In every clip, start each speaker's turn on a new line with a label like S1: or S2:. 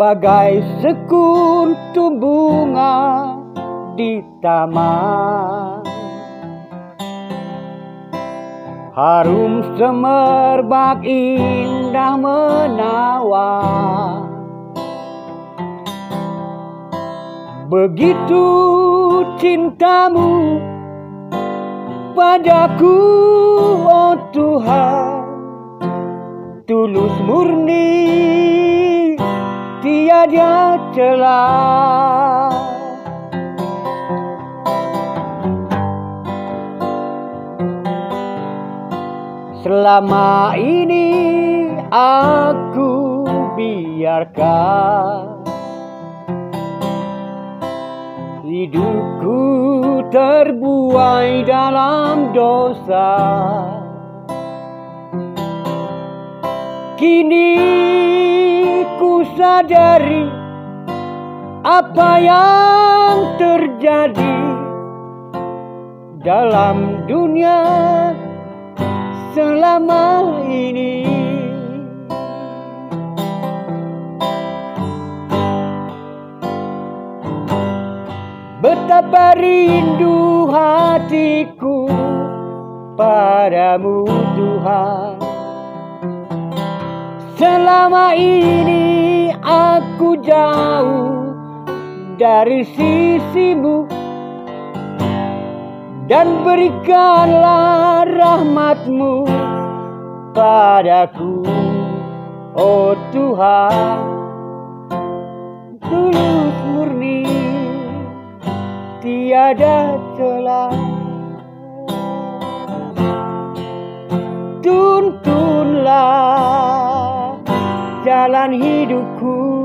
S1: bagai sekuntum bunga di taman. Harum semerbak indah menawar Begitu cintamu padaku oh Tuhan Tulus murni tiada celah. Selama ini aku biarkan Hidupku terbuai dalam dosa. Kini sadari apa yang terjadi dalam dunia selama ini. Betapa rindu hatiku padamu Tuhan. Selama ini aku jauh dari sisimu. Dan berikanlah rahmatmu padaku Oh Tuhan. Tulus murni tiada celah. Tuntunlah jalan hidupku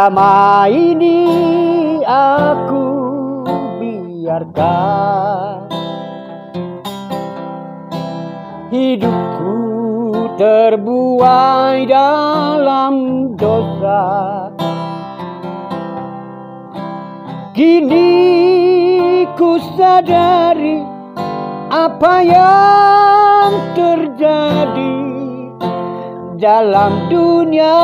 S1: Selama ini aku biarkan Hidupku terbuai dalam dosa. Kini ku sadari apa yang terjadi dalam dunia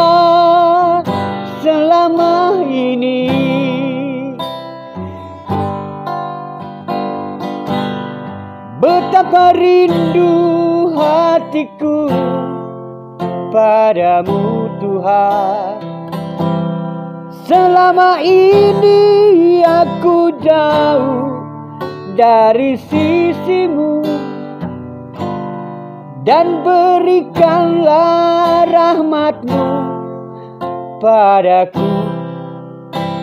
S1: selama ini. Betapa rindu hatiku padamu Tuhan. Selama ini aku jauh dari sisimu. Dan berikanlah rahmatmu padaku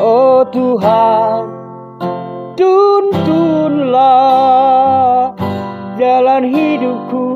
S1: Oh Tuhan Tuntunlah jalan hidupku.